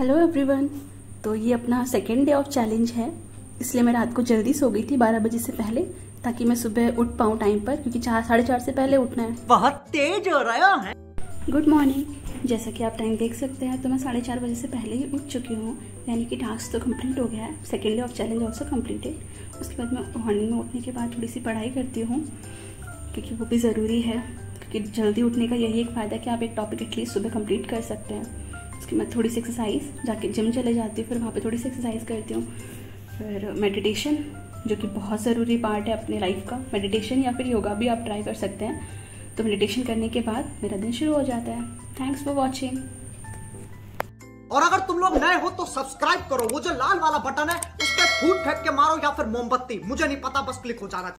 Hello everyone तो ये अपना सेकेंड डे ऑफ़ चैलेंज है। इसलिए मैं रात को जल्दी सो गई थी 12 बजे से पहले ताकि मैं सुबह उठ पाऊँ टाइम पर क्योंकि चार साढ़े चार से पहले उठना है। बहुत तेज हो रहा है गुड मॉर्निंग जैसा कि आप टाइम देख सकते हैं तो मैं साढ़े चार बजे से पहले ही उठ चुकी हूँ। यानी कि टास्क तो कंप्लीट हो गया है। Second day of challenge also completed उसके बाद मैं मॉर्निंग में उठने के बाद थोड़ी सी पढ़ाई करती हूँ क्योंकि वो भी ज़रूरी है। क्योंकि जल्दी उठने का यही एक फ़ायदा है कि आप एक टॉपिक एटलीस्ट सुबह कंप्लीट कर सकते हैं। उसके बाद थोड़ी सी एक्सरसाइज जाके जिम चले जाती हूँ, फिर वहाँ पे थोड़ी सी एक्सरसाइज करती हूँ। फिर मेडिटेशन जो कि बहुत ज़रूरी पार्ट है अपने लाइफ का। मेडिटेशन या फिर योगा भी आप ट्राई कर सकते हैं। तो मेडिटेशन करने के बाद मेरा दिन शुरू हो जाता है। थैंक्स फॉर वॉचिंग और अगर तुम लोग नए हो तो सब्सक्राइब करो। वो जो लाल वाला बटन है, उस पर फूट फेंक के मारो या फिर मोमबत्ती। मुझे नहीं पता, बस क्लिक हो जाना